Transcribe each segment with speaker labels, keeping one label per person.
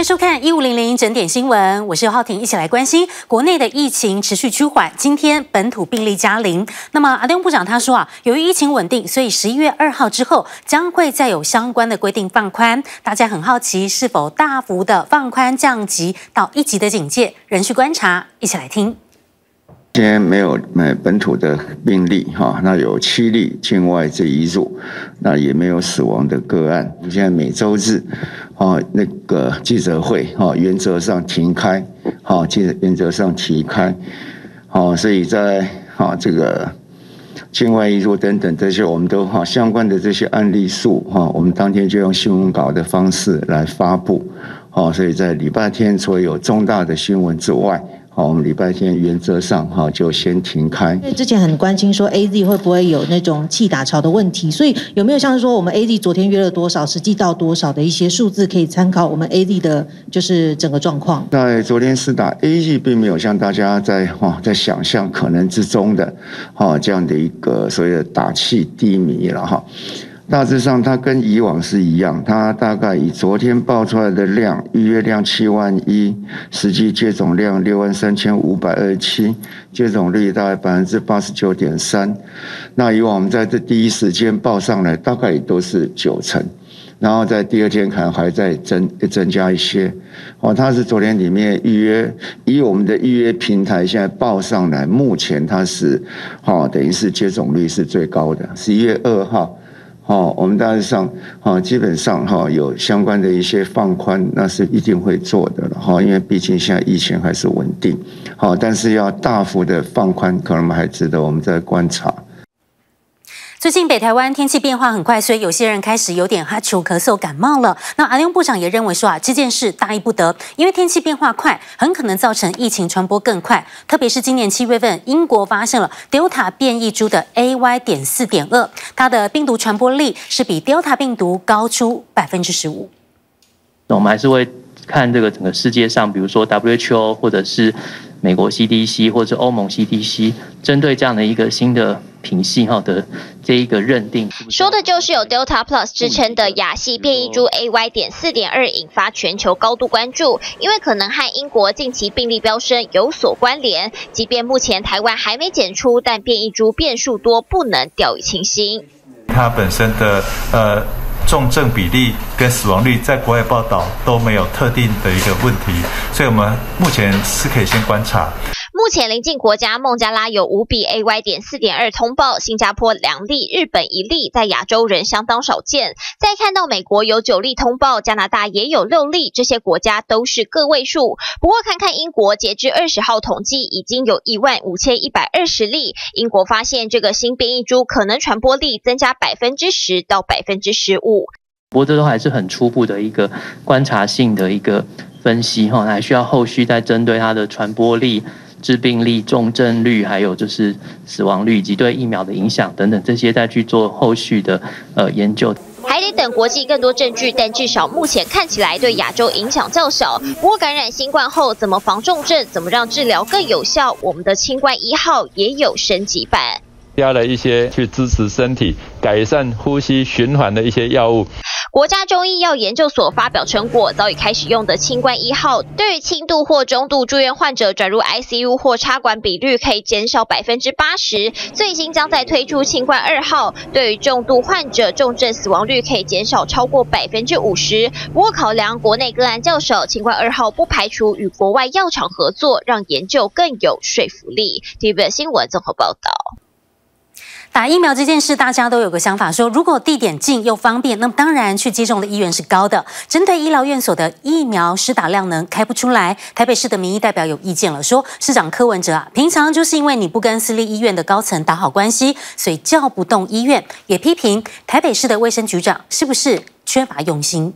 Speaker 1: 欢迎收看一五零零整点新闻，我是尤浩婷，一起来关心国内的疫情持续趋缓。今天本土病例加零，那么阿东部长他说啊，由于疫情稳定，所以十一月二号之后将会再有相关的规定放宽。大家很好奇是否大幅的放宽降级到一级的警戒，仍需观察。一起来听。
Speaker 2: 今天没有买本土的病例哈，那有七例境外这一入，那也没有死亡的个案。现在每周日，啊，那个记者会哈，原则上停开，哈，记者原则上停开，好，所以在哈这个境外一入等等这些，我们都哈相关的这些案例数哈，我们当天就用新闻稿的方式来发布，好，所以在礼拜天除了有重大的新闻之外。好，我们礼拜天原则上哈就先停开。
Speaker 3: 因为之前很关心说 A Z 会不会有那种气打潮的问题，所以有没有像是说我们 A Z 昨天约了多少，实际到多少的一些数字可以参考我们 A Z 的，就是整个状况。
Speaker 2: 在昨天是打 A Z，并没有像大家在哈在想象可能之中的哈这样的一个所谓的打气低迷了哈。大致上，它跟以往是一样，它大概以昨天报出来的量，预约量七万一，实际接种量六万三千五百二十七，接种率大概百分之八十九点三。那以往我们在这第一时间报上来，大概也都是九成，然后在第二天可能还在增增加一些。哦，它是昨天里面预约，以我们的预约平台现在报上来，目前它是，哦，等于是接种率是最高的，十一月二号。哦，我们大致上，哈，基本上哈有相关的一些放宽，那是一定会做的了哈，因为毕竟现在疫情还是稳定，好，但是要大幅的放宽，可能还值得我们再观察。
Speaker 1: 最近北台湾天气变化很快，所以有些人开始有点哈球、咳嗽、感冒了。那阿用部长也认为说啊，这件事大意不得，因为天气变化快，很可能造成疫情传播更快。特别是今年七月份，英国发现了 Delta 变异株的 AY 点四点二，它的病毒传播力是比 Delta 病毒高出百分之十五。
Speaker 4: 我们还是会看这个整个世界上，比如说 WHO 或者是美国 CDC 或者欧盟 CDC，针对这样的一个新的。品系号的这一个认定，
Speaker 5: 说的就是有 Delta Plus 之称的亚系变异株 AY 点四点二引发全球高度关注，因为可能和英国近期病例飙升有所关联。即便目前台湾还没检出，但变异株变数多，不能掉以轻心。
Speaker 6: 它本身的呃重症比例跟死亡率，在国外报道都没有特定的一个问题，所以我们目前是可以先观察。
Speaker 5: 目前邻近国家孟加拉有五比 AY 点四点二通报，新加坡两例，日本一例，在亚洲仍相当少见。再看到美国有九例通报，加拿大也有六例，这些国家都是个位数。不过看看英国，截至二十号统计，已经有一万五千一百二十例。英国发现这个新变异株可能传播力增加百分之十到百分之十五。
Speaker 4: 不过这都还是很初步的一个观察性的一个分析哈，还需要后续再针对它的传播力。致病率、重症率，还有就是死亡率以及对疫苗的影响等等，这些再去做后续的呃研究，
Speaker 5: 还得等国际更多证据。但至少目前看起来对亚洲影响较小。不过感染新冠后怎么防重症，怎么让治疗更有效，我们的清冠一号也有升级版，
Speaker 7: 加了一些去支持身体、改善呼吸循环的一些药物。
Speaker 5: 国家中医药研究所发表成果，早已开始用的清冠一号，对于轻度或中度住院患者转入 ICU 或插管比率可以减少百分之八十。最新将在推出清冠二号，对于重度患者重症死亡率可以减少超过百分之五十。不过考量国内个案较少，清冠二号不排除与国外药厂合作，让研究更有说服力。TVB 新闻综合报道。
Speaker 1: 打疫苗这件事，大家都有个想法，说如果地点近又方便，那么当然去接种的意愿是高的。针对医疗院所的疫苗施打量能开不出来，台北市的民意代表有意见了，说市长柯文哲啊，平常就是因为你不跟私立医院的高层打好关系，所以叫不动医院，也批评台北市的卫生局长是不是缺乏用心？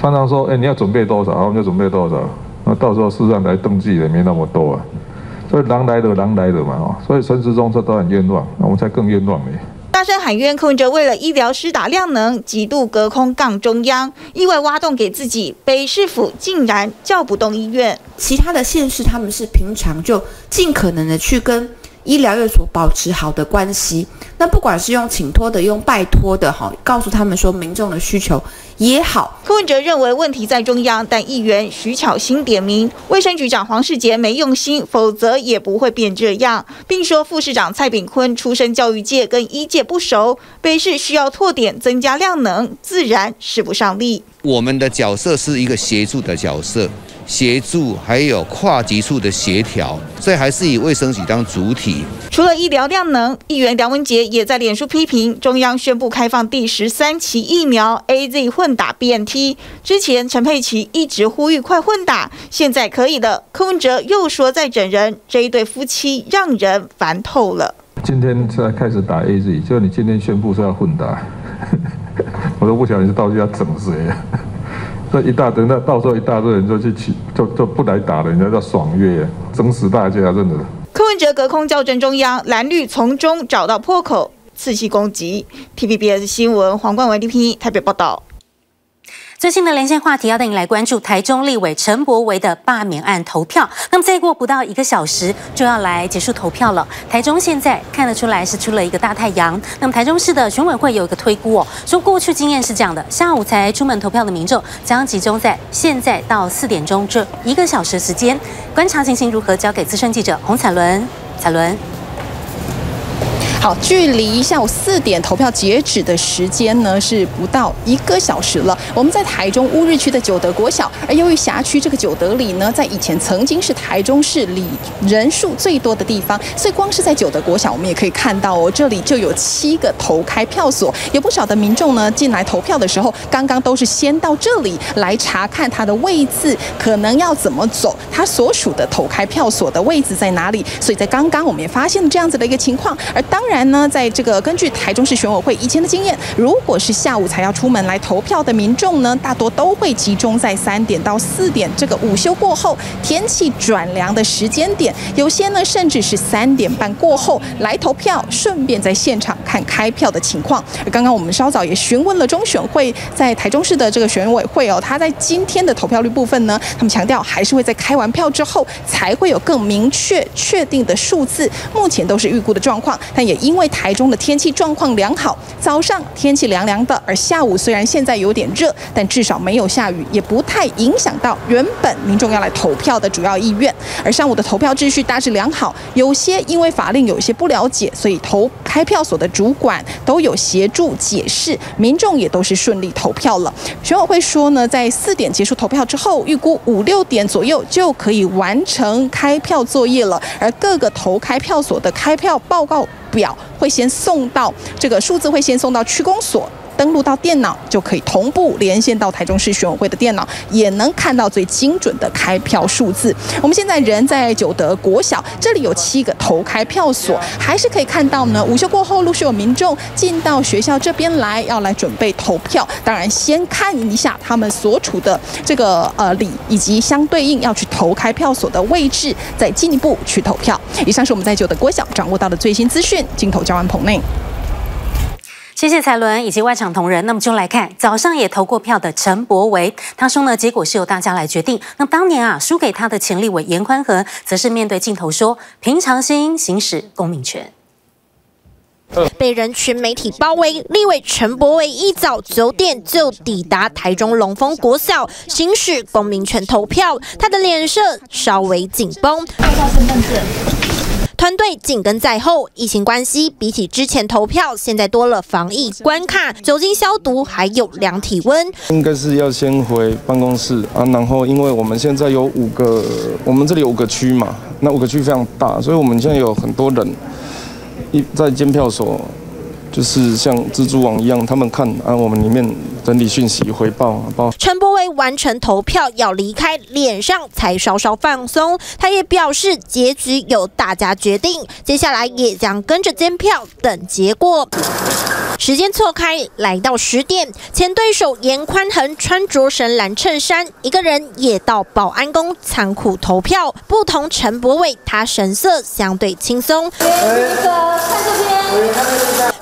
Speaker 8: 常常说，哎，你要准备多少，我们就准备多少，那到时候市场来登记的没那么多啊。所以狼来了狼来了嘛，哦，所以陈时中这都很冤枉，那我们才更冤枉呢。
Speaker 9: 大声喊冤，柯文哲为了医疗施打量能，极度隔空杠中央，意外挖洞给自己。北市府竟然叫不动医院，
Speaker 10: 其他的县市他们是平常就尽可能的去跟医疗院所保持好的关系。那不管是用请托的，用拜托的，哈，告诉他们说民众的需求也好。
Speaker 9: 柯文哲认为问题在中央，但议员徐巧芯点名卫生局长黄世杰没用心，否则也不会变这样，并说副市长蔡炳坤出身教育界，跟医界不熟，北市需要拓点增加量能，自然使不上力。
Speaker 11: 我们的角色是一个协助的角色。协助还有跨级处的协调，所以还是以卫生局当主体。
Speaker 9: 除了医疗量能，议员梁文杰也在脸书批评中央宣布开放第十三期疫苗 A Z 混打 B N T。之前陈佩琪一直呼吁快混打，现在可以了。柯文哲又说在整人，这一对夫妻让人烦透了。
Speaker 8: 今天才开始打 A Z，就你今天宣布说要混打，我都不晓得你是到底要整谁。这一大等到到时候一大堆人就去起就就不来打了，人家叫爽约，整死大家，真的。
Speaker 9: 柯文哲隔空校正中央，蓝绿从中找到破口，伺机攻击。TVBS 新闻黄冠文 DP 台北报道。
Speaker 1: 最新的连线话题要带你来关注台中立委陈柏维的罢免案投票。那么再过不到一个小时就要来结束投票了。台中现在看得出来是出了一个大太阳。那么台中市的选委会有一个推估哦，说过去经验是这样的：下午才出门投票的民众将集中在现在到四点钟这一个小时时间，观察情形如何，交给资深记者洪彩伦。彩伦。
Speaker 12: 好，距离下午四点投票截止的时间呢是不到一个小时了。我们在台中乌日区的九德国小，而由于辖区这个九德里呢，在以前曾经是台中市里人数最多的地方，所以光是在九德国小，我们也可以看到哦，这里就有七个投开票所，有不少的民众呢进来投票的时候，刚刚都是先到这里来查看他的位置，可能要怎么走，他所属的投开票所的位置在哪里。所以在刚刚我们也发现了这样子的一个情况，而当。然呢，在这个根据台中市选委会以前的经验，如果是下午才要出门来投票的民众呢，大多都会集中在三点到四点这个午休过后，天气转凉的时间点。有些呢，甚至是三点半过后来投票，顺便在现场看开票的情况。而刚刚我们稍早也询问了中选会在台中市的这个选委会哦，他在今天的投票率部分呢，他们强调还是会在开完票之后才会有更明确确定的数字。目前都是预估的状况，但也。因为台中的天气状况良好，早上天气凉凉的，而下午虽然现在有点热，但至少没有下雨，也不太影响到原本民众要来投票的主要意愿。而上午的投票秩序大致良好，有些因为法令有一些不了解，所以投开票所的主管都有协助解释，民众也都是顺利投票了。选委会说呢，在四点结束投票之后，预估五六点左右就可以完成开票作业了，而各个投开票所的开票报告。表会先送到这个数字，会先送到区公所。登录到电脑就可以同步连线到台中市选委会的电脑，也能看到最精准的开票数字。我们现在人在九德国小，这里有七个投开票所，还是可以看到呢。午休过后，陆续有民众进到学校这边来，要来准备投票。当然，先看一下他们所处的这个呃里，以及相对应要去投开票所的位置，再进一步去投票。以上是我们在九德国小掌握到的最新资讯。镜头交完棚内。
Speaker 1: 谢谢彩伦以及外场同仁。那么就来看早上也投过票的陈柏维，他说呢，结果是由大家来决定。那当年啊，输给他的前立委严宽和，则是面对镜头说，平常心行使公民权。
Speaker 13: 被人群媒体包围，立委陈柏维一早九点就抵达台中龙峰国小，行使公民权投票。他的脸色稍微紧绷。身份证。团队紧跟在后，疫情关系，比起之前投票，现在多了防疫关卡，酒精消毒，还有量体温。
Speaker 14: 应该是要先回办公室啊，然后因为我们现在有五个，我们这里五个区嘛，那五个区非常大，所以我们现在有很多人一在监票所。就是像蜘蛛网一样，他们看啊，我们里面整理讯息回报报。
Speaker 13: 陈柏维完成投票要离开，脸上才稍稍放松。他也表示，结局由大家决定，接下来也将跟着监票等结果。
Speaker 15: 时间错开，来到十点，前对手严宽恒穿着深蓝衬衫，一个人也到保安宫仓库投票。不同陈柏伟，他神色相对轻松。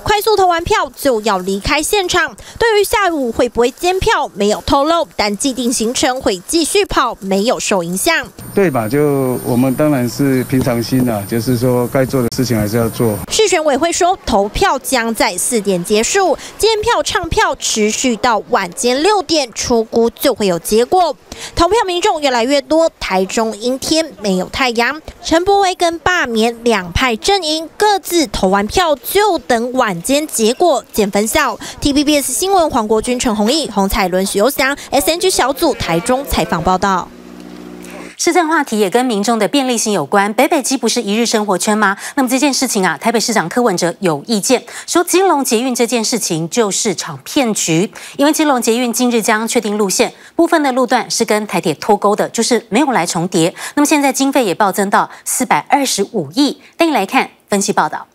Speaker 15: 快速投完票就要离开现场。对于下午会不会监票，没有透露，但既定行程会继续跑，没有受影响。
Speaker 16: 对吧？就我们当然是平常心的，就是说该做的事情还是要做。
Speaker 15: 市选委会说，投票将在四点结束，监票唱票持续到晚间六点，出估就会有结果。投票民众越来越多，台中阴天没有太阳。陈柏威跟罢免两派阵营各自投完票，就等晚间结果见分晓。TVBS 新闻黄国军、陈宏毅、洪彩伦、许攸祥，SNG 小组台中采访报道。
Speaker 1: 市政话题也跟民众的便利性有关。北北基不是一日生活圈吗？那么这件事情啊，台北市长柯文哲有意见，说金龙捷运这件事情就是场骗局。因为金龙捷运近日将确定路线，部分的路段是跟台铁脱钩的，就是没有来重叠。那么现在经费也暴增到四百二十五亿。带你来看分析报道。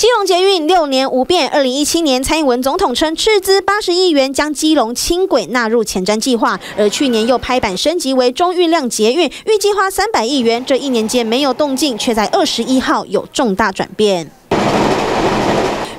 Speaker 15: 基隆捷运六年无变，二零一七年蔡英文总统称斥资八十亿元将基隆轻轨纳入前瞻计划，而去年又拍板升级为中运量捷运，预计花三百亿元，这一年间没有动静，却在二十一号有重大转变。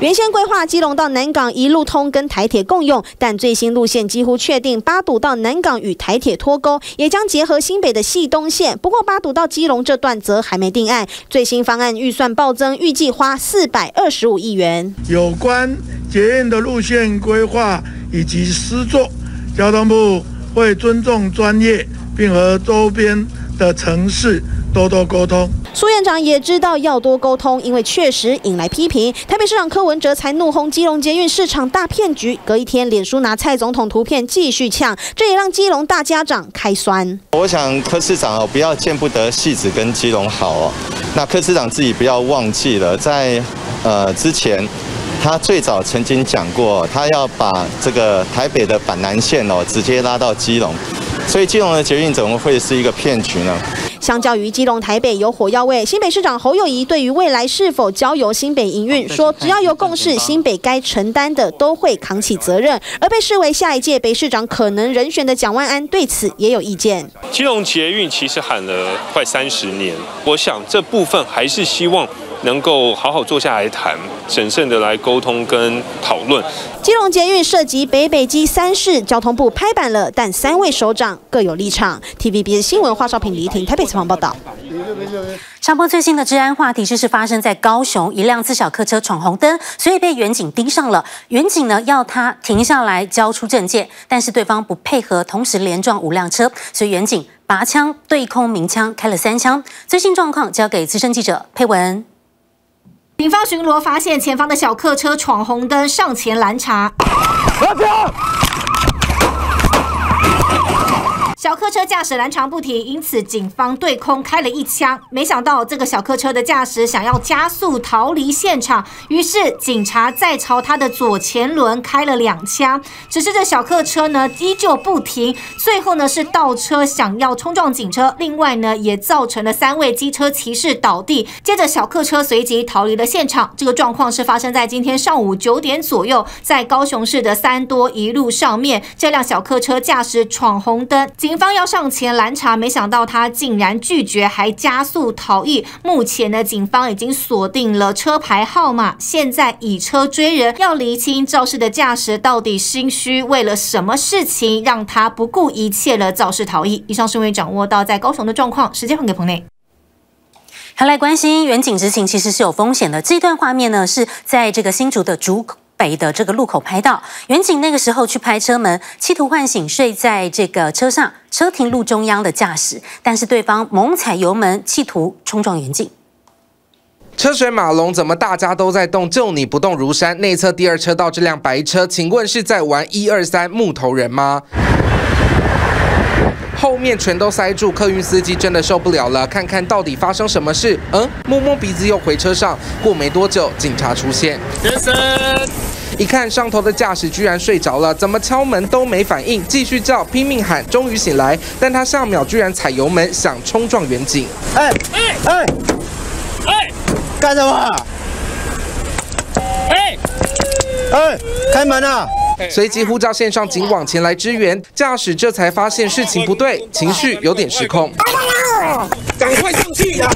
Speaker 15: 原先规划基隆到南港一路通跟台铁共用，但最新路线几乎确定八堵到南港与台铁脱钩，也将结合新北的系东线。不过八堵到基隆这段则还没定案，最新方案预算暴增，预计花四百二十五亿元。
Speaker 17: 有关捷运的路线规划以及施作，交通部会尊重专业，并和周边的城市。多多沟通。
Speaker 15: 苏院长也知道要多沟通，因为确实引来批评。台北市长柯文哲才怒轰基隆捷运市场大骗局，隔一天脸书拿蔡总统图片继续呛，这也让基隆大家长开酸。
Speaker 18: 我想柯市长哦，不要见不得戏子跟基隆好哦。那柯市长自己不要忘记了，在呃之前，他最早曾经讲过，他要把这个台北的板南线哦直接拉到基隆，所以基隆的捷运怎么会是一个骗局呢？
Speaker 15: 相较于基隆、台北有火药味，新北市长侯友谊对于未来是否交由新北营运，说只要有共识，新北该承担的都会扛起责任。而被视为下一届北市长可能人选的蒋万安对此也有意见。
Speaker 19: 基隆捷运其实喊了快三十年，我想这部分还是希望。能够好好坐下来谈，审慎的来沟通跟讨论。
Speaker 15: 基隆捷运涉及北北基三市，交通部拍板了，但三位首长各有立场。TVB 新闻华少平李婷台北采访报道。
Speaker 1: 上播最新的治安话题就是发生在高雄，一辆自小客车闯红灯，所以被远警盯上了。远警呢要他停下来交出证件，但是对方不配合，同时连撞五辆车，所以远警拔枪对空鸣枪开了三枪。最新状况交给资深记者佩文。
Speaker 20: 警方巡逻发现前方的小客车闯红灯，上前拦查。小客车驾驶拦长不停，因此警方对空开了一枪。没想到这个小客车的驾驶想要加速逃离现场，于是警察再朝他的左前轮开了两枪。只是这小客车呢依旧不停，最后呢是倒车想要冲撞警车，另外呢也造成了三位机车骑士倒地。接着小客车随即逃离了现场。这个状况是发生在今天上午九点左右，在高雄市的三多一路上面，这辆小客车驾驶闯红灯。警方要上前拦查，没想到他竟然拒绝，还加速逃逸。目前呢，警方已经锁定了车牌号码，现在以车追人，要厘清肇事的驾驶到底心虚，为了什么事情让他不顾一切的肇事逃逸。以上是为掌握到在高雄的状况，时间还给彭内。
Speaker 1: 好，来关心远景执勤其实是有风险的。这段画面呢，是在这个新竹的竹。北的这个路口拍到，远景那个时候去拍车门，企图唤醒睡在这个车上车停路中央的驾驶，但是对方猛踩油门，企图冲撞远景。
Speaker 21: 车水马龙，怎么大家都在动，就你不动如山？内侧第二车道这辆白车，请问是在玩一二三木头人吗？后面全都塞住，客运司机真的受不了了，看看到底发生什么事？嗯，摸摸鼻子又回车上。过没多久，警察出现。先生，一看上头的驾驶居然睡着了，怎么敲门都没反应，继续叫，拼命喊，终于醒来。但他下秒居然踩油门想冲撞远景。哎哎哎哎，干什么？哎。哎，开门啊！随即呼叫线上警网前来支援，驾驶这才发现事情不对，情绪有点失控，赶快上去呀！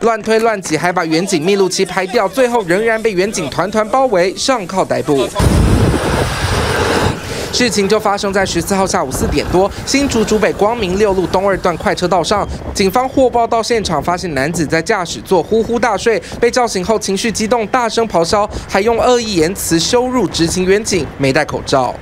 Speaker 21: 乱推乱挤，还把远景密录器拍掉，最后仍然被远景团团包围，上铐逮捕。事情就发生在十四号下午四点多，新竹竹北光明六路东二段快车道上，警方获报到现场，发现男子在驾驶座呼呼大睡，被叫醒后情绪激动，大声咆哮，还用恶意言辞羞辱执勤员警，没戴口罩。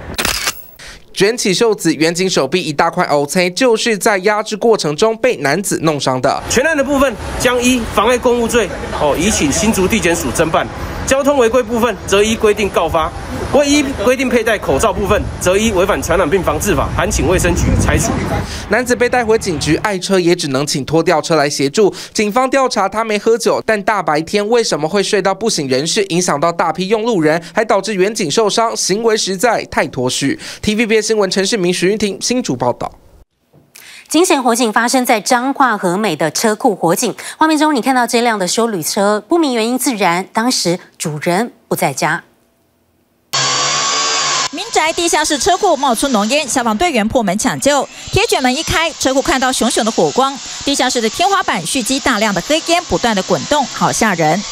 Speaker 21: 卷起袖子，远景手臂一大块 O C，就是在压制过程中被男子弄伤的。
Speaker 22: 全案的部分将依妨碍公务罪，哦，移请新竹地检署侦办。交通违规部分，则依规定告发；未依规定佩戴口罩部分，则依违反传染病防治法，函请卫生局裁处。
Speaker 21: 男子被带回警局，爱车也只能请拖吊车来协助。警方调查他没喝酒，但大白天为什么会睡到不省人事，影响到大批用路人，还导致远景受伤，行为实在太脱序。TVB 新闻陈世明、徐云婷新竹报道。
Speaker 1: 惊险火警发生在彰化和美的车库火警，画面中你看到这辆的修旅车，不明原因自燃，当时主人不在家。
Speaker 23: 民宅地下室车库冒出浓烟，消防队员破门抢救，铁卷门一开，车库看到熊熊的火光，地下室的天花板蓄积大量的黑烟，不断的滚动，好吓人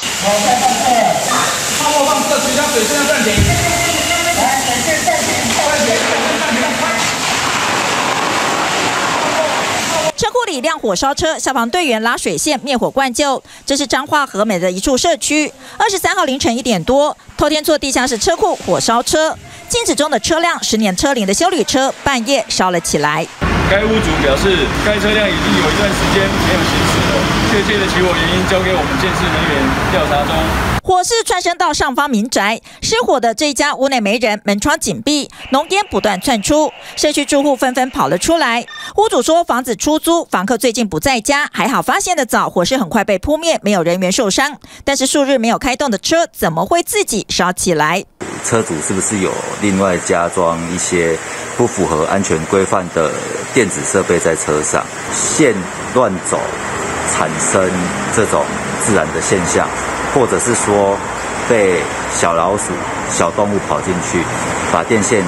Speaker 23: 里一辆火烧车，消防队员拉水线灭火灌救。这是彰化和美的一处社区。二十三号凌晨一点多，偷天做地下室车库火烧车，镜子中的车辆十年车龄的修理车半夜烧了起来。
Speaker 24: 该屋主表示，该车辆已经有一段时间没有行驶了，确切的起火原因交给我们建设人员调查中。
Speaker 23: 火势窜升到上方民宅，失火的这家屋内没人，门窗紧闭，浓烟不断窜出，社区住户纷纷跑了出来。屋主说房子出租，房客最近不在家，还好发现的早，火势很快被扑灭，没有人员受伤。但是数日没有开动的车，怎么会自己烧起来？
Speaker 25: 车主是不是有另外加装一些不符合安全规范的电子设备在车上，线乱走，产生这种自燃的现象？或者是说被小老鼠、小动物跑进去，把电线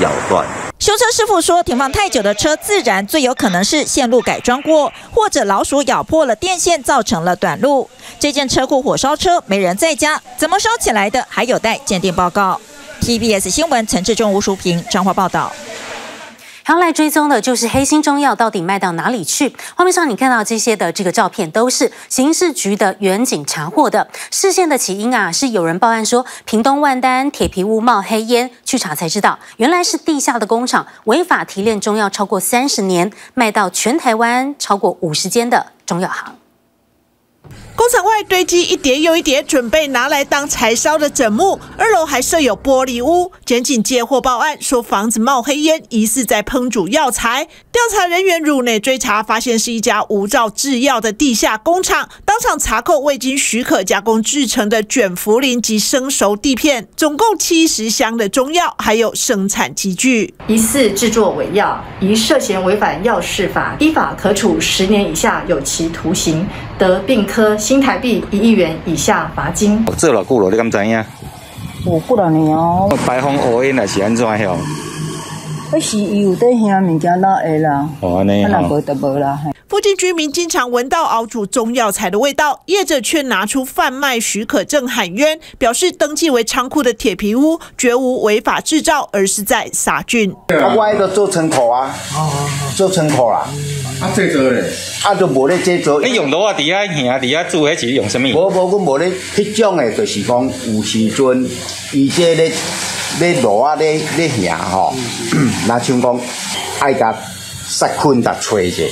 Speaker 25: 咬断。
Speaker 23: 修车师傅说，停放太久的车自然，最有可能是线路改装过，或者老鼠咬破了电线，造成了短路。这件车库火烧车，没人在家，怎么烧起来的，还有待鉴定报告。TBS 新闻陈志忠、吴淑平、张华报道。
Speaker 1: 要来追踪的就是黑心中药到底卖到哪里去？画面上你看到这些的这个照片，都是刑事局的员警查获的。事件的起因啊，是有人报案说屏东万丹铁皮屋冒黑烟，去查才知道，原来是地下的工厂违法提炼中药超过三十年，卖到全台湾超过五十间的中药行。
Speaker 26: 工厂外堆积一叠又一叠，准备拿来当柴烧的枕木。二楼还设有玻璃屋。检警接获报案，说房子冒黑烟，疑似在烹煮药材。调查人员入内追查，发现是一家无照制药的地下工厂。当场查扣未经许可加工制成的卷茯苓及生熟地片，总共七十箱的中药，还有生产机具。
Speaker 27: 疑似制作伪药，疑涉嫌违反药事法，依法可处十年以下有期徒刑，得并科。新台币一亿元以下罚金。
Speaker 28: 做偌久了，你敢知影？
Speaker 29: 有几多年哦。
Speaker 28: 排放乌烟还是安怎样？
Speaker 29: 那是有在遐物件哪会啦？
Speaker 28: 哦，安尼
Speaker 29: 啊。那无得无啦。
Speaker 26: 附近居民经常闻到熬煮中药材的味道，业者却拿出贩卖许可证喊冤，表示登记为仓库的铁皮屋绝无违法制造，而是在杀菌。
Speaker 30: 啊，我迄个做成口啊，做成口啦。啊，制作咧，啊，都无咧制作。
Speaker 28: 你用炉啊，伫遐行，伫遐煮，迄是用什么？
Speaker 30: 无无，阮无咧，迄种诶，就是讲有时阵，伊即咧咧炉啊咧咧行吼，那像讲爱甲杀菌甲吹者。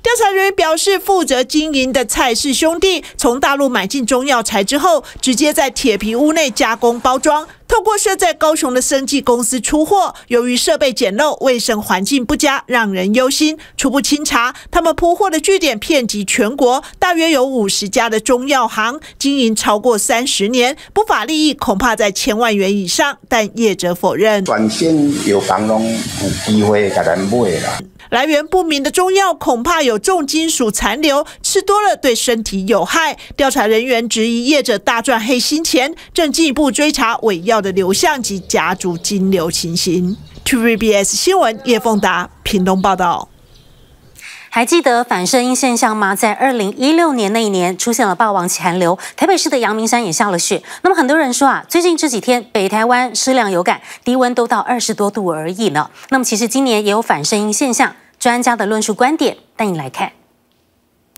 Speaker 26: 调查人员表示，负责经营的蔡氏兄弟从大陆买进中药材之后，直接在铁皮屋内加工包装，透过设在高雄的生技公司出货。由于设备简陋、卫生环境不佳，让人忧心。初步清查，他们铺货的据点遍及全国，大约有五十家的中药行，经营超过三十年，不法利益恐怕在千万元以上。但业者否认，
Speaker 30: 短线有房东有机会给咱买啦。
Speaker 26: 来源不明的中药，恐怕有重金属残留，吃多了对身体有害。调查人员质疑业者大赚黑心钱，正进一步追查伪药的流向及家族金流情形。TVBS 新闻叶凤达屏东报道。
Speaker 1: 还记得反射音现象吗？在二零一六年那一年出现了霸王级寒流，台北市的阳明山也下了雪。那么很多人说啊，最近这几天北台湾湿凉有感，低温都到二十多度而已呢。那么其实今年也有反射音现象，专家的论述观点带你来看。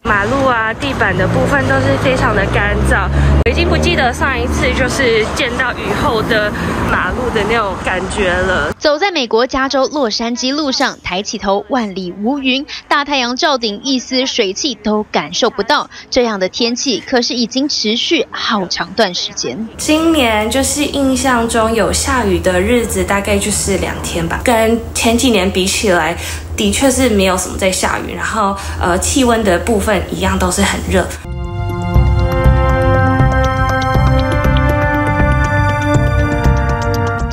Speaker 31: 马路啊，地板的部分都是非常的干燥，我已经不记得上一次就是见到雨后的马路的那种感觉了。
Speaker 13: 走在美国加州洛杉矶路上，抬起头，万里无云，大太阳照顶，一丝水汽都感受不到。这样的天气可是已经持续好长段时间。
Speaker 31: 今年就是印象中有下雨的日子，大概就是两天吧，跟前几年比起来。的确是没有什么在下雨，然后呃气温的部分一样都是很热。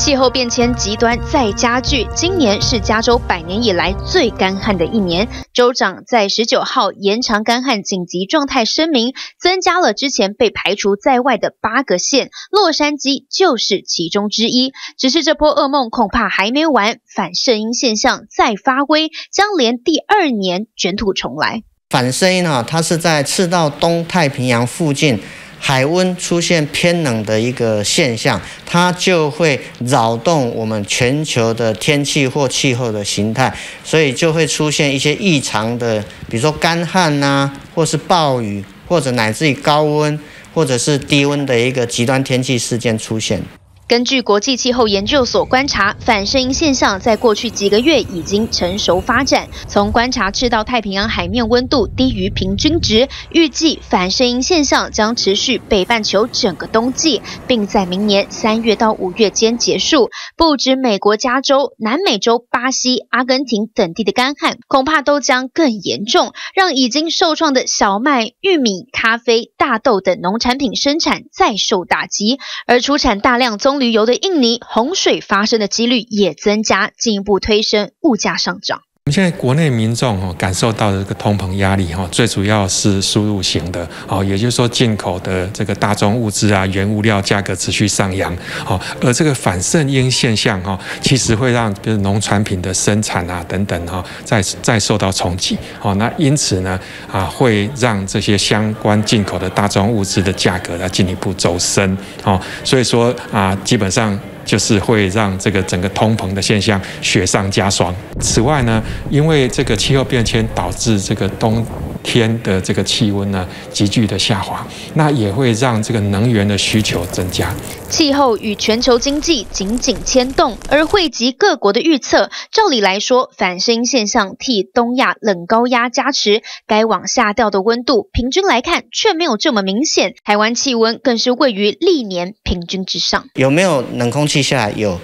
Speaker 13: 气候变迁极端再加剧，今年是加州百年以来最干旱的一年。州长在十九号延长干旱紧急状态声明，增加了之前被排除在外的八个县，洛杉矶就是其中之一。只是这波噩梦恐怕还没完，反射音现象再发威，将连第二年卷土重来。
Speaker 32: 反射音啊，它是在赤道东太平洋附近。海温出现偏冷的一个现象，它就会扰动我们全球的天气或气候的形态，所以就会出现一些异常的，比如说干旱呐，或是暴雨，或者乃至于高温，或者是低温的一个极端天气事件出现。
Speaker 13: 根据国际气候研究所观察，反射音现象在过去几个月已经成熟发展。从观察赤道太平洋海面温度低于平均值，预计反射音现象将持续北半球整个冬季，并在明年三月到五月间结束。不止美国加州、南美洲巴西、阿根廷等地的干旱，恐怕都将更严重，让已经受创的小麦、玉米、咖啡、大豆等农产品生产再受打击，而出产大量棕旅游的印尼洪水发生的几率也增加，进一步推升物价上涨。
Speaker 33: 我们现在国内民众哦感受到的这个通膨压力哈，最主要是输入型的哦，也就是说进口的这个大宗物资啊，原物料价格持续上扬，好，而这个反渗音现象哈，其实会让比如农产品的生产啊等等哈，再再受到冲击，好，那因此呢啊，会让这些相关进口的大宗物资的价格来进一步走升，好，所以说啊，基本上。就是会让这个整个通膨的现象雪上加霜。此外呢，因为这个气候变迁导致这个冬天的这个气温呢急剧的下滑，那也会让这个能源的需求增加。
Speaker 13: 气候与全球经济紧紧牵动，而汇集各国的预测，照理来说，反声现象替东亚冷高压加持，该往下掉的温度，平均来看却没有这么明显。台湾气温更是位于历年平均之上。
Speaker 32: 有没有冷空气？接下来有，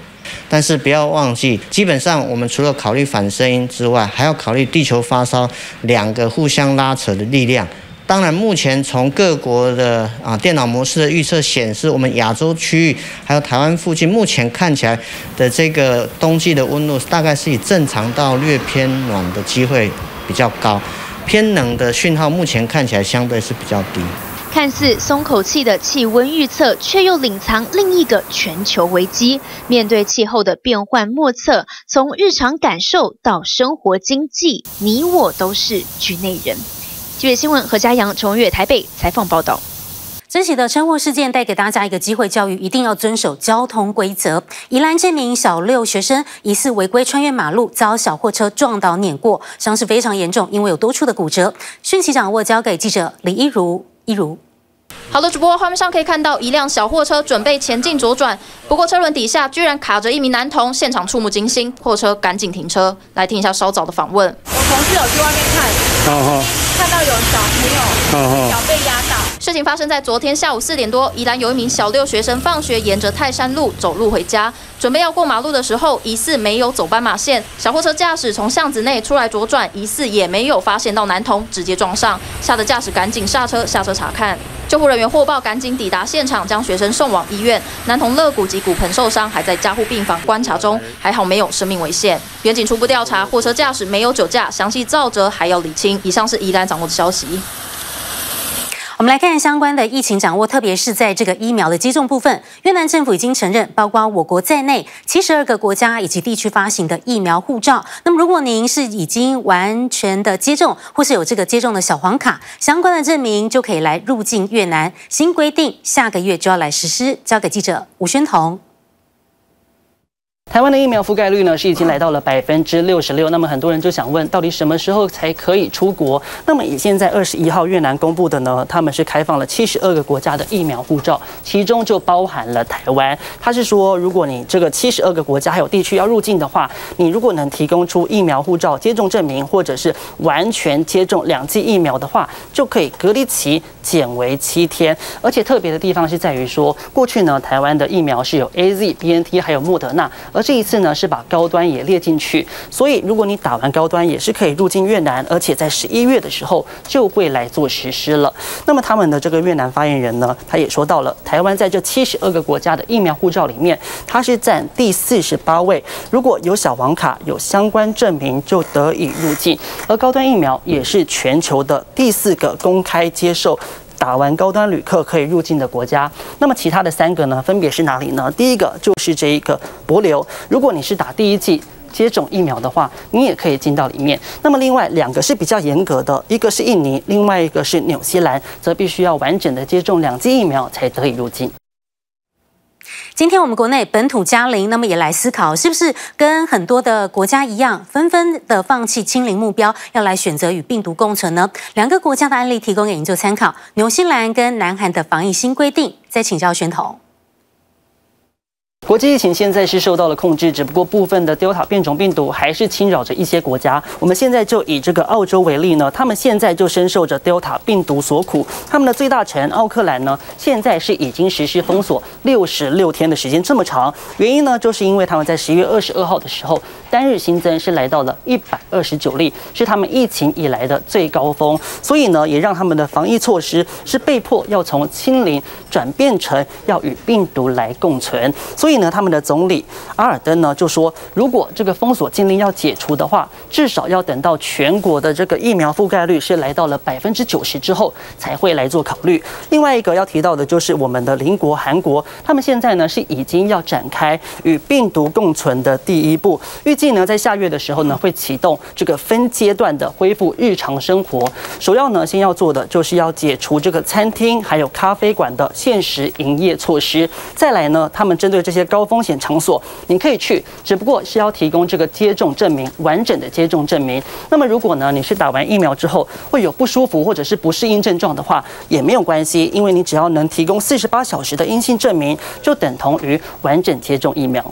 Speaker 32: 但是不要忘记，基本上我们除了考虑反声音之外，还要考虑地球发烧两个互相拉扯的力量。当然，目前从各国的啊电脑模式的预测显示，我们亚洲区域还有台湾附近，目前看起来的这个冬季的温度大概是以正常到略偏暖的机会比较高，偏冷的讯号目前看起来相对是比较低。
Speaker 13: 看似松口气的气温预测，却又隐藏另一个全球危机。面对气候的变幻莫测，从日常感受到生活经济，你我都是局内人。记者新闻何家阳、重越台北采访报道。
Speaker 1: 这起的车祸事件带给大家一个机会教育，一定要遵守交通规则。宜兰这名小六学生疑似违规穿越马路，遭小货车撞倒碾过，伤势非常严重，因为有多处的骨折。讯息掌握交给记者李一如。一如，
Speaker 34: 好的，主播，画面上可以看到一辆小货车准备前进左转，不过车轮底下居然卡着一名男童，现场触目惊心，货车赶紧停车。来听一下稍早的访问。
Speaker 35: 我同事有去外面看，看到有小朋友脚被压到。
Speaker 34: 事情发生在昨天下午四点多，宜兰有一名小六学生放学沿着泰山路走路回家，准备要过马路的时候，疑似没有走斑马线，小货车驾驶从巷子内出来左转，疑似也没有发现到男童，直接撞上，吓得驾驶赶紧刹车下车查看。救护人员获报，赶紧抵达现场，将学生送往医院。男童肋骨及骨盆受伤，还在加护病房观察中，还好没有生命危险。远警初步调查，货车驾驶没有酒驾，详细造责还要理清。以上是宜兰掌握的消息。
Speaker 1: 我们来看相关的疫情掌握，特别是在这个疫苗的接种部分，越南政府已经承认，包括我国在内七十二个国家以及地区发行的疫苗护照。那么，如果您是已经完全的接种，或是有这个接种的小黄卡相关的证明，就可以来入境越南。新规定下个月就要来实施。交给记者吴宣彤。
Speaker 36: 台湾的疫苗覆盖率呢是已经来到了百分之六十六，那么很多人就想问，到底什么时候才可以出国？那么以现在二十一号越南公布的呢，他们是开放了七十二个国家的疫苗护照，其中就包含了台湾。他是说，如果你这个七十二个国家还有地区要入境的话，你如果能提供出疫苗护照接种证明，或者是完全接种两剂疫苗的话，就可以隔离期减为七天。而且特别的地方是在于说，过去呢台湾的疫苗是有 A Z、B N T 还有莫德纳，而这一次呢是把高端也列进去，所以如果你打完高端也是可以入境越南，而且在十一月的时候就会来做实施了。那么他们的这个越南发言人呢，他也说到了，台湾在这七十二个国家的疫苗护照里面，它是占第四十八位。如果有小黄卡、有相关证明，就得以入境。而高端疫苗也是全球的第四个公开接受。打完高端旅客可以入境的国家，那么其他的三个呢？分别是哪里呢？第一个就是这一个博流，如果你是打第一剂接种疫苗的话，你也可以进到里面。那么另外两个是比较严格的，一个是印尼，另外一个是纽西兰，则必须要完整的接种两剂疫苗才得以入境。
Speaker 1: 今天我们国内本土加零，那么也来思考，是不是跟很多的国家一样，纷纷的放弃清零目标，要来选择与病毒共存呢？两个国家的案例提供给您做参考，纽西兰跟南韩的防疫新规定，再请教宣统。
Speaker 36: 国际疫情现在是受到了控制，只不过部分的 Delta 变种病毒还是侵扰着一些国家。我们现在就以这个澳洲为例呢，他们现在就深受着 Delta 病毒所苦。他们的最大城奥克兰呢，现在是已经实施封锁六十六天的时间，这么长。原因呢，就是因为他们在十一月二十二号的时候，单日新增是来到了一百二十九例，是他们疫情以来的最高峰。所以呢，也让他们的防疫措施是被迫要从清零转变成要与病毒来共存。所以。呢，他们的总理阿尔登呢就说，如果这个封锁禁令要解除的话，至少要等到全国的这个疫苗覆盖率是来到了百分之九十之后，才会来做考虑。另外一个要提到的就是我们的邻国韩国，他们现在呢是已经要展开与病毒共存的第一步，预计呢在下月的时候呢会启动这个分阶段的恢复日常生活。首要呢先要做的就是要解除这个餐厅还有咖啡馆的限时营业措施，再来呢他们针对这些。高风险场所你可以去，只不过是要提供这个接种证明，完整的接种证明。那么如果呢你是打完疫苗之后会有不舒服或者是不适应症状的话，也没有关系，因为你只要能提供四十八小时的阴性证明，就等同于完整接种疫苗。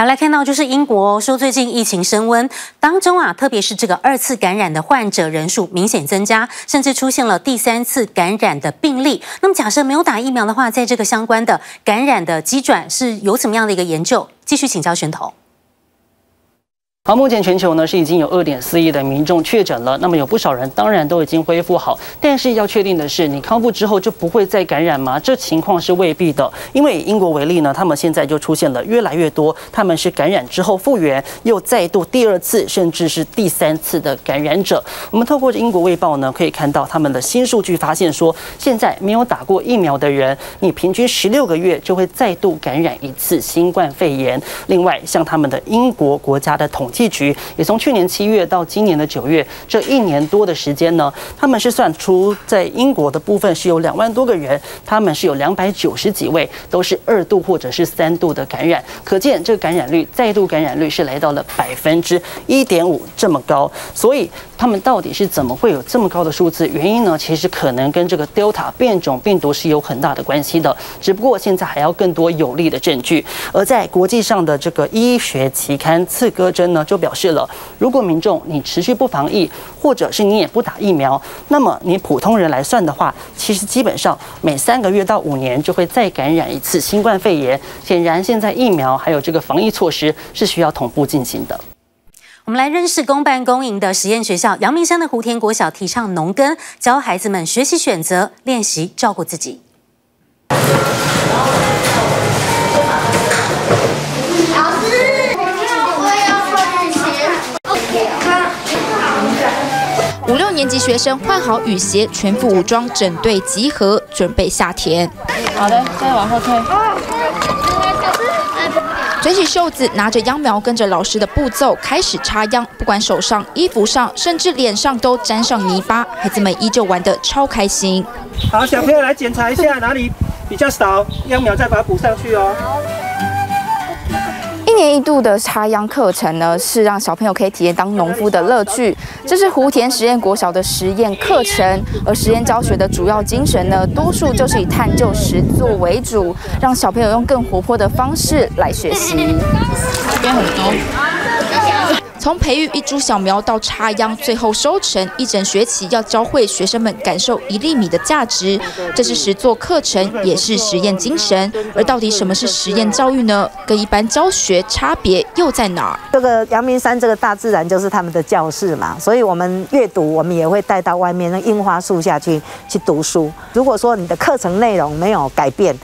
Speaker 1: 好，来看到就是英国说最近疫情升温当中啊，特别是这个二次感染的患者人数明显增加，甚至出现了第三次感染的病例。那么假设没有打疫苗的话，在这个相关的感染的机转是有怎么样的一个研究？继续请教宣头。
Speaker 36: 好，目前全球呢是已经有二点四亿的民众确诊了，那么有不少人当然都已经恢复好，但是要确定的是，你康复之后就不会再感染吗？这情况是未必的，因为以英国为例呢，他们现在就出现了越来越多，他们是感染之后复原，又再度第二次甚至是第三次的感染者。我们透过英国卫报呢可以看到他们的新数据，发现说现在没有打过疫苗的人，你平均十六个月就会再度感染一次新冠肺炎。另外，像他们的英国国家的统计局也从去年七月到今年的九月这一年多的时间呢，他们是算出在英国的部分是有两万多个人，他们是有两百九十几位都是二度或者是三度的感染，可见这个感染率再度感染率是来到了百分之一点五这么高，所以他们到底是怎么会有这么高的数字？原因呢，其实可能跟这个 Delta 变种病毒是有很大的关系的，只不过现在还要更多有力的证据。而在国际上的这个医学期刊《刺胳针》呢。就表示了，如果民众你持续不防疫，或者是你也不打疫苗，那么你普通人来算的话，其实基本上每三个月到五年就会再感染一次新冠肺炎。显然，现在疫苗还有这个防疫措施是需要同步进行的。
Speaker 1: 我们来认识公办公营的实验学校，阳明山的胡天国小提倡农耕，教孩子们学习选择、练习照顾自己。
Speaker 37: 五六年级学生换好雨鞋，全副武装，整队集合，准备下田。
Speaker 35: 好的，再往后退。
Speaker 37: 卷起袖子，拿着秧苗，跟着老师的步骤开始插秧。不管手上、衣服上，甚至脸上都沾上泥巴，孩子们依旧玩得超开心。
Speaker 38: 好，小朋友来检查一下哪里比较少，秧苗再把它补上去哦。
Speaker 39: 一年一度的插秧课程呢，是让小朋友可以体验当农夫的乐趣。这是湖田实验国小的实验课程，而实验教学的主要精神呢，多数就是以探究实作为主，让小朋友用更活泼的方式来学习。
Speaker 37: 这边很多。从培育一株小苗到插秧，最后收成，一整学期要教会学生们感受一粒米的价值。这是实作课程，也是实验精神。而到底什么是实验教育呢？跟一般教学差别又在哪儿？
Speaker 40: 这个阳明山这个大自然就是他们的教室嘛，所以我们阅读，我们也会带到外面那樱花树下去去读书。如果说你的课程内容没有改变，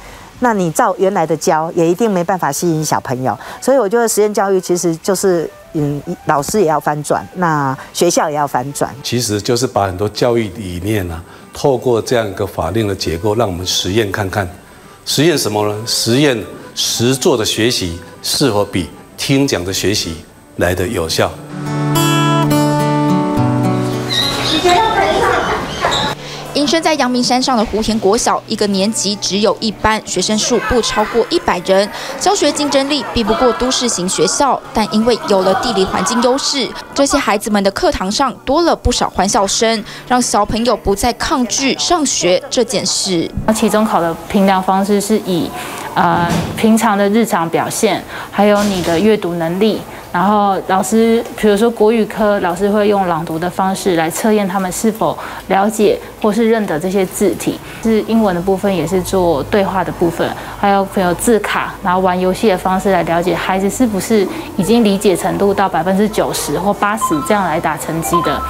Speaker 40: 那你照原来的教，也一定没办法吸引小朋友。所以我觉得实验教育其实就是。嗯，老师也要翻转，那学校也要翻转。
Speaker 41: 其实就是把很多教育理念呢，透过这样一个法令的结构，让我们实验看看，实验什么呢？实验实做的学习是否比听讲的学习来的有效。
Speaker 37: 身在阳明山上的湖田国小，一个年级只有一班，学生数不超过一百人，教学竞争力比不过都市型学校。但因为有了地理环境优势，这些孩子们的课堂上多了不少欢笑声，让小朋友不再抗拒上学这件事。
Speaker 39: 那期中考的评量方式是以，呃，平常的日常表现，还有你的阅读能力。然后老师，比如说国语科，老师会用朗读的方式来测验他们是否了解或是认得这些字体。是英文的部分，也是做对话的部分，还有有字卡，然后玩游戏的方式来了解孩子是不是已经理解程度到百分之九十或八十这样来打成绩的。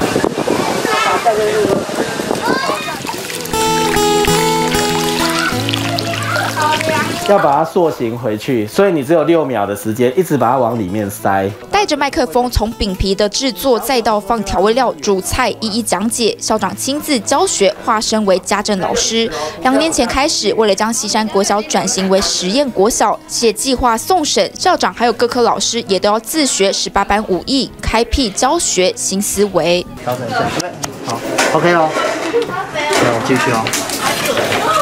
Speaker 38: 要把它塑形回去，所以你只有六秒的时间，一直把它往里面塞。
Speaker 37: 带着麦克风，从饼皮的制作，再到放调味料、煮菜，一一讲解。校长亲自教学，化身为家政老师。两年前开始，为了将西山国小转型为实验国小，且计划送审，校长还有各科老师也都要自学十八般武艺，开辟教学新思维。
Speaker 38: 调整一下，好，OK 哦。那我继续哦。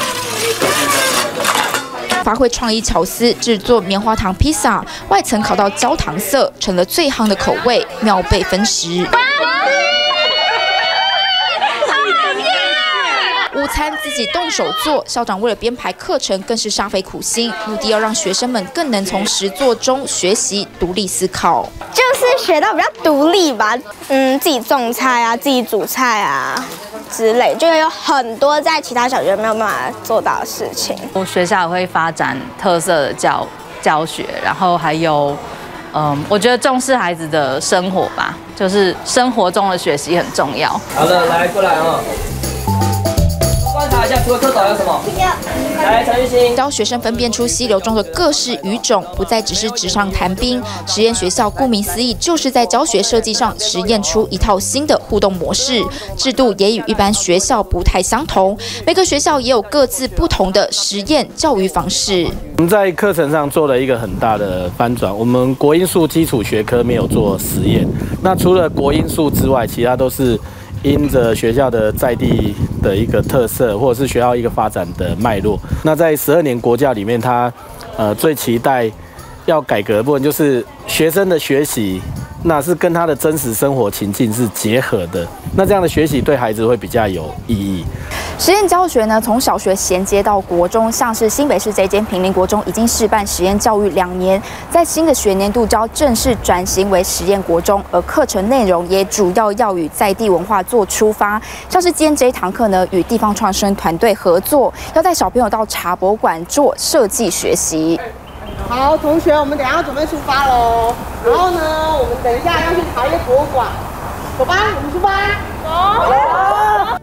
Speaker 37: 发挥创意巧思，制作棉花糖披萨，外层烤到焦糖色，成了最夯的口味，妙倍分食。午餐自己动手做，校长为了编排课程更是煞费苦心，目的要让学生们更能从实作中学习独立思考，
Speaker 42: 就是学到比较独立吧，嗯，自己种菜啊，自己煮菜啊。之类，就有很多在其他小学没有办法做到的事情。
Speaker 43: 我学校会发展特色的教教学，然后还有，嗯，我觉得重视孩子的生活吧，就是生活中的学习很重要。
Speaker 38: 好了，来过来哦。一下，除了有什么？来，陈玉兴
Speaker 37: 教学生分辨出溪流中的各式鱼种，不再只是纸上谈兵。实验学校顾名思义，就是在教学设计上实验出一套新的互动模式，制度也与一般学校不太相同。每个学校也有各自不同的实验教育方式。
Speaker 38: 我们在课程上做了一个很大的翻转，我们国音数基础学科没有做实验，那除了国音数之外，其他都是。因着学校的在地的一个特色，或者是学校一个发展的脉络，那在十二年国教里面，他呃最期待要改革的部分就是学生的学习。那是跟他的真实生活情境是结合的，那这样的学习对孩子会比较有意义。
Speaker 39: 实验教学呢，从小学衔接到国中，像是新北市这间平林国中已经试办实验教育两年，在新的学年度教正式转型为实验国中，而课程内容也主要要与在地文化做出发，像是今天这一堂课呢，与地方创生团队合作，要带小朋友到茶博馆做设计学习。
Speaker 44: 好，同学，我们等下要准备出发喽。然后呢，我们等一下要去茶叶博物馆，走吧，我们出发。走。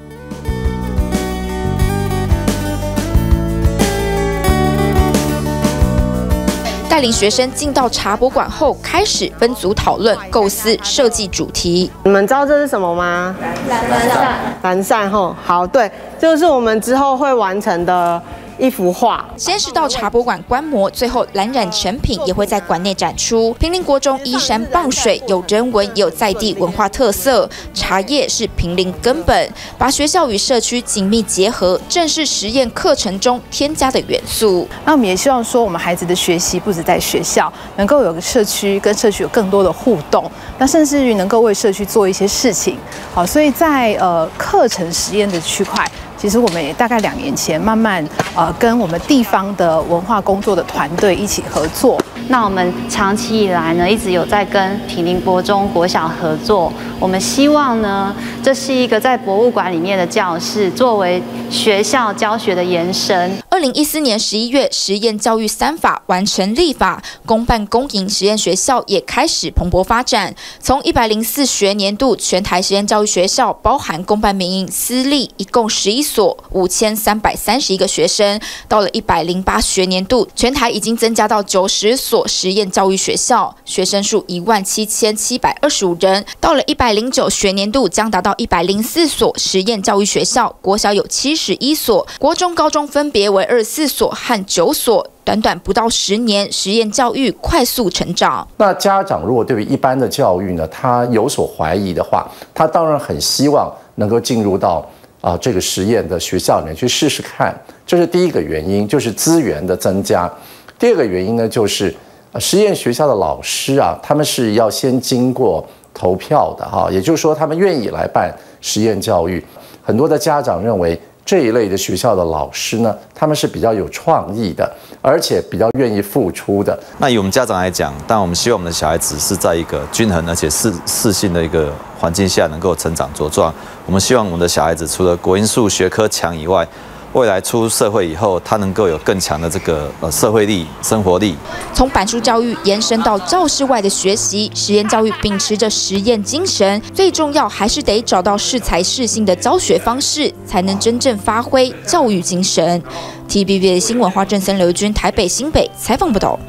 Speaker 37: 带领学生进到茶博馆后，开始分组讨论、构思、设计主题。
Speaker 44: 你们知道这是什么吗？蓝扇。蓝扇吼，好，对，这就是我们之后会完成的。一幅画，
Speaker 37: 先是到茶博馆观摩，最后蓝染成品也会在馆内展出。平林国中依山傍水，有人文也有在地文化特色，茶叶是平林根本，把学校与社区紧密结合，正是实验课程中添加的元素。
Speaker 45: 那我们也希望说，我们孩子的学习不止在学校，能够有个社区跟社区有更多的互动，那甚至于能够为社区做一些事情。好，所以在呃课程实验的区块。其实我们也大概两年前慢慢呃跟我们地方的文化工作的团队一起合作。
Speaker 46: 那我们长期以来呢，一直有在跟平林国中国小合作。我们希望呢，这是一个在博物馆里面的教室，作为学校教学的延伸。
Speaker 37: 二零一四年十一月，实验教育三法完成立法，公办公营实验学校也开始蓬勃发展。从一百零四学年度，全台实验教育学校包含公办、民营、私立，一共十一所，五千三百三十一个学生。到了一百零八学年度，全台已经增加到九十所实验教育学校，学生数一万七千七百二十五人。到了一百零九学年度，将达到一百零四所实验教育学校，国小有七十一所，国中、高中分别为。二十四所和九所，短短不到十年，实验教育快速成长。
Speaker 47: 那家长如果对于一般的教育呢，他有所怀疑的话，他当然很希望能够进入到啊这个实验的学校里面去试试看。这是第一个原因，就是资源的增加。第二个原因呢，就是实验学校的老师啊，他们是要先经过投票的哈，也就是说，他们愿意来办实验教育。很多的家长认为。这一类的学校的老师呢，他们是比较有创意的，而且比较愿意付出的。
Speaker 36: 那以我们家长来讲，但我们希望我们的小孩子是在一个均衡而且适适性的一个环境下能够成长茁壮。我们希望我们的小孩子除了国英数学科强以外，未来出社会以后，他能够有更强的这个呃社会力、生活力。
Speaker 37: 从板书教育延伸到教室外的学习，实验教育秉持着实验精神，最重要还是得找到适才适性的教学方式，才能真正发挥教育精神。T B B 新闻花正森刘军台北新北采访报道。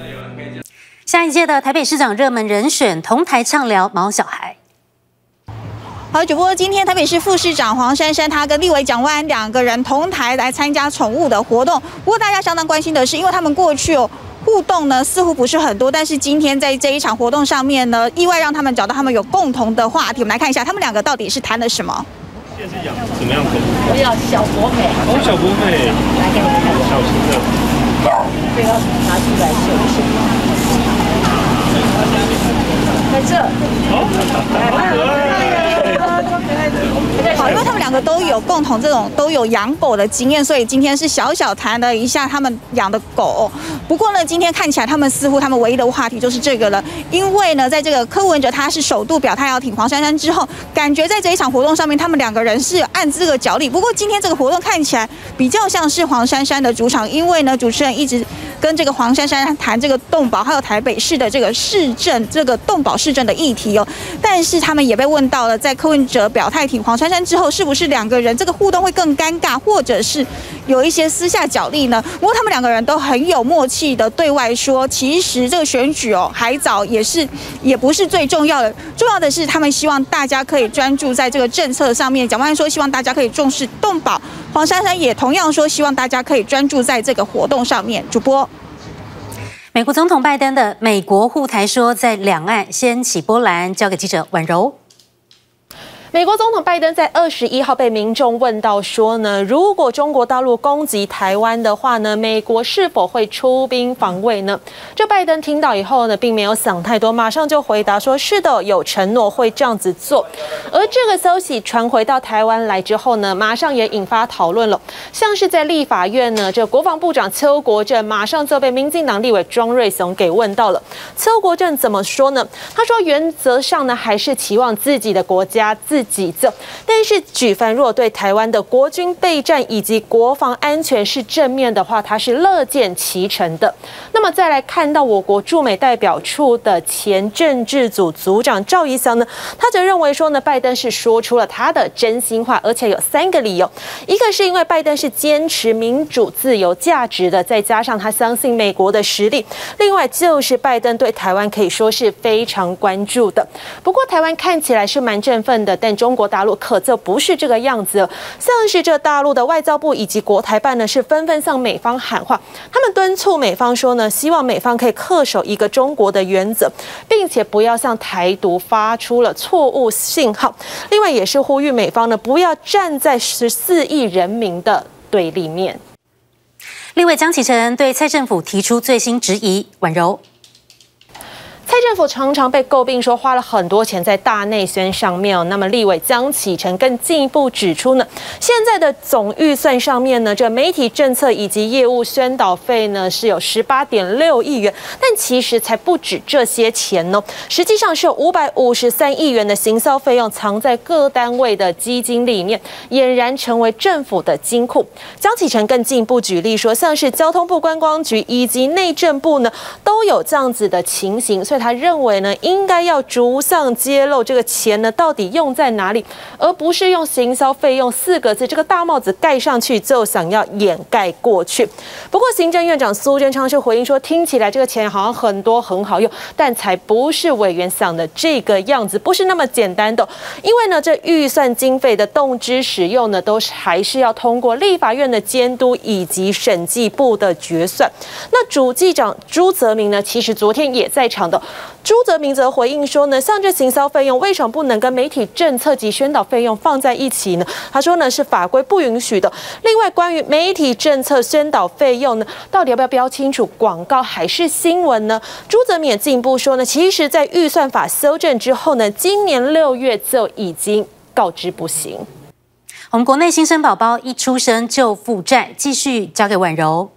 Speaker 1: 下一届的台北市长热门人选同台畅聊毛小孩。
Speaker 9: 好，主播，今天台北市副市长黄珊珊，她跟立委蒋万安两个人同台来参加宠物的活动。不过大家相当关心的是，因为他们过去哦互动呢似乎不是很多，但是今天在这一场活动上面呢，意外让他们找到他们有共同的话题。我们来看一下，他们两个到底是谈了什么？
Speaker 48: 现在是养什么样宠物？
Speaker 49: 我要小博美。
Speaker 48: 哦，小博美。
Speaker 49: 来给你们看，
Speaker 48: 小型的。
Speaker 49: 这个拿出来秀一秀。在这。
Speaker 48: 好。
Speaker 9: 好，因为他们两都有共同这种都有养狗的经验，所以今天是小小谈了一下他们养的狗。不过呢，今天看起来他们似乎他们唯一的话题就是这个了，因为呢，在这个柯文哲他是首度表态要挺黄珊珊之后，感觉在这一场活动上面，他们两个人是暗自个角力。不过今天这个活动看起来比较像是黄珊珊的主场，因为呢，主持人一直跟这个黄珊珊谈这个动保，还有台北市的这个市政这个动保市政的议题哦。但是他们也被问到了，在柯文哲表态挺黄珊珊之后，是不是两个人这个互动会更尴尬，或者是有一些私下角力呢？不过他们两个人都很有默契的对外说，其实这个选举哦还早，也是也不是最重要的，重要的是他们希望大家可以专注在这个政策上面。蒋万安说希望大家可以重视动保，黄珊珊也同样说希望大家可以专注在这个活动上面。主播，
Speaker 1: 美国总统拜登的美国护台说，在两岸掀起波澜，交给记者婉柔。
Speaker 50: 美国总统拜登在二十一号被民众问到说呢，如果中国大陆攻击台湾的话呢，美国是否会出兵防卫呢？这拜登听到以后呢，并没有想太多，马上就回答说：“是的，有承诺会这样子做。”而这个消息传回到台湾来之后呢，马上也引发讨论了。像是在立法院呢，这国防部长邱国正马上就被民进党立委庄瑞雄给问到了。邱国正怎么说呢？他说：“原则上呢，还是期望自己的国家自。”己做。但是举凡如果对台湾的国军备战以及国防安全是正面的话，他是乐见其成的。那么再来看到我国驻美代表处的前政治组组长赵一翔呢，他则认为说呢，拜登是说出了他的真心话，而且有三个理由。一个是因为拜登是坚持民主自由价值的，再加上他相信美国的实力。另外就是拜登对台湾可以说是非常关注的。不过台湾看起来是蛮振奋的，但中国大陆可就不是这个样子。像是这大陆的外交部以及国台办呢，是纷纷向美方喊话，他们敦促美方说呢，希望美方可以恪守一个中国的原则，并且不要向台独发出了错误信号。另外也是呼吁美方呢，不要站在十四亿人民的对立面。
Speaker 1: 另外，江启臣对蔡政府提出最新质疑，婉柔。
Speaker 50: 蔡政府常常被诟病说花了很多钱在大内宣上面。那么立委江启臣更进一步指出呢，现在的总预算上面呢，这媒体政策以及业务宣导费呢是有十八点六亿元，但其实才不止这些钱呢。实际上是有五百五十三亿元的行销费用藏在各单位的基金里面，俨然成为政府的金库。江启臣更进一步举例说，像是交通部观光局以及内政部呢，都有这样子的情形，所以。他认为呢，应该要逐项揭露这个钱呢到底用在哪里，而不是用行销费用四个字这个大帽子盖上去就想要掩盖过去。不过行政院长苏贞昌是回应说，听起来这个钱好像很多很好用，但才不是委员想的这个样子，不是那么简单的。因为呢，这预算经费的动之使用呢，都是还是要通过立法院的监督以及审计部的决算。那主计长朱泽明呢，其实昨天也在场的。朱泽明则回应说呢，像这行销费用为什么不能跟媒体政策及宣导费用放在一起呢？他说呢是法规不允许的。另外，关于媒体政策宣导费用呢，到底要不要标清楚广告还是新闻呢？朱泽明也进一步说呢，其实，在预算法修正之后呢，今年六月就已经告知不行。
Speaker 1: 我们国内新生宝宝一出生就负债，继续交给婉柔。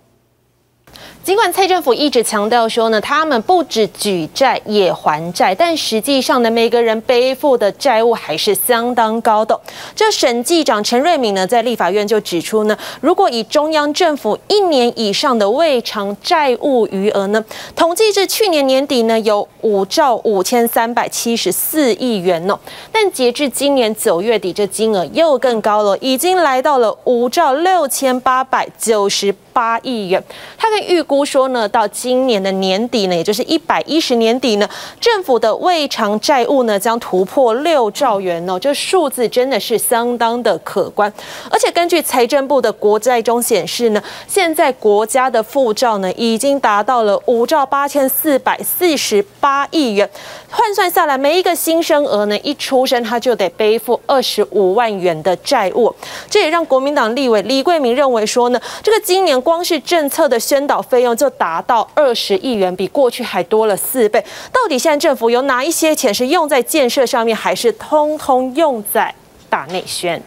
Speaker 50: 尽管蔡政府一直强调说呢，他们不止举债也还债，但实际上呢，每个人背负的债务还是相当高的。这审计长陈瑞敏呢，在立法院就指出呢，如果以中央政府一年以上的未偿债务余额呢，统计至去年年底呢，有五兆五千三百七十四亿元呢，但截至今年九月底，这金额又更高了，已经来到了五兆六千八百九十八亿元。他跟预估。估说呢，到今年的年底呢，也就是一百一十年底呢，政府的未偿债务呢将突破六兆元哦，这数字真的是相当的可观。而且根据财政部的国债中显示呢，现在国家的负债呢已经达到了五兆八千四百四十八亿元，换算下来，每一个新生儿呢一出生他就得背负二十五万元的债务。这也让国民党立委李桂明认为说呢，这个今年光是政策的宣导费。用就达到二十亿元，比过去还多了四倍。到底现在政府有哪一些钱是用在建设上面，还是通通用在大内宣？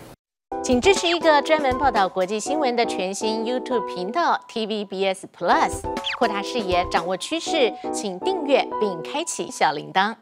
Speaker 51: 请支持一个专门报道国际新闻的全新 YouTube 频道 TVBS Plus，扩大视野，掌握趋势。请订阅并开启小铃铛。